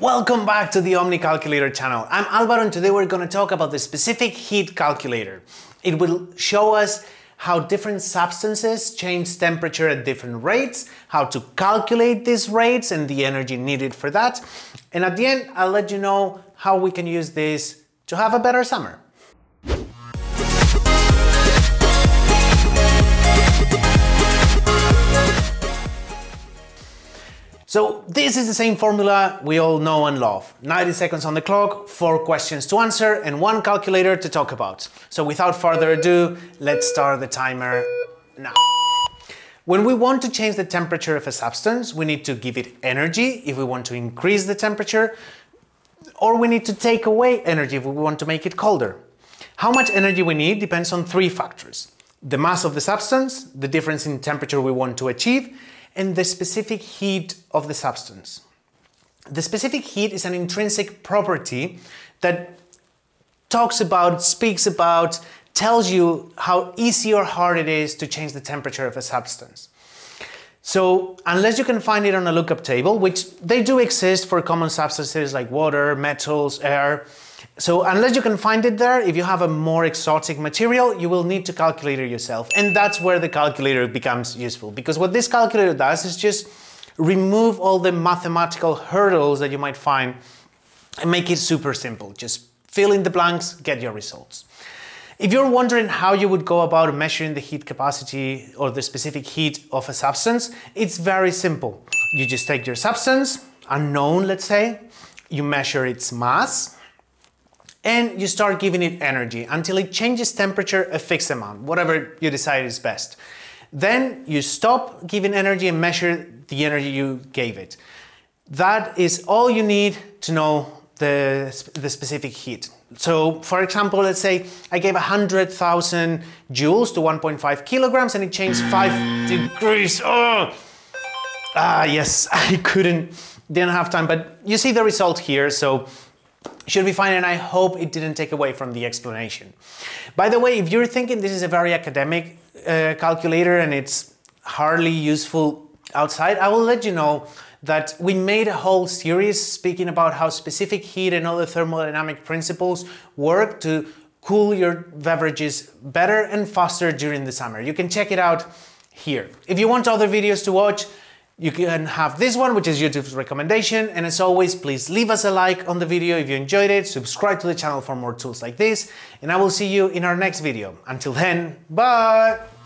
Welcome back to the Omni Calculator channel. I'm Alvaro and today we're going to talk about the specific heat calculator. It will show us how different substances change temperature at different rates, how to calculate these rates and the energy needed for that. And at the end, I'll let you know how we can use this to have a better summer. So this is the same formula we all know and love. 90 seconds on the clock, four questions to answer, and one calculator to talk about. So without further ado, let's start the timer now. When we want to change the temperature of a substance, we need to give it energy if we want to increase the temperature, or we need to take away energy if we want to make it colder. How much energy we need depends on three factors. The mass of the substance, the difference in temperature we want to achieve, and the specific heat of the substance. The specific heat is an intrinsic property that talks about, speaks about, tells you how easy or hard it is to change the temperature of a substance. So unless you can find it on a lookup table, which they do exist for common substances like water, metals, air, so unless you can find it there, if you have a more exotic material, you will need to calculate it yourself. And that's where the calculator becomes useful because what this calculator does is just remove all the mathematical hurdles that you might find and make it super simple. Just fill in the blanks, get your results. If you're wondering how you would go about measuring the heat capacity or the specific heat of a substance, it's very simple. You just take your substance, unknown let's say, you measure its mass, and you start giving it energy until it changes temperature a fixed amount, whatever you decide is best. Then you stop giving energy and measure the energy you gave it. That is all you need to know the, the specific heat. So for example, let's say I gave 100,000 joules to 1.5 kilograms and it changed 5 degrees. Oh! Ah, yes, I couldn't, didn't have time, but you see the result here. So should be fine and I hope it didn't take away from the explanation. By the way, if you're thinking this is a very academic uh, calculator and it's hardly useful outside, I will let you know that we made a whole series speaking about how specific heat and other thermodynamic principles work to cool your beverages better and faster during the summer. You can check it out here. If you want other videos to watch, you can have this one, which is YouTube's recommendation. And as always, please leave us a like on the video if you enjoyed it, subscribe to the channel for more tools like this, and I will see you in our next video. Until then, bye!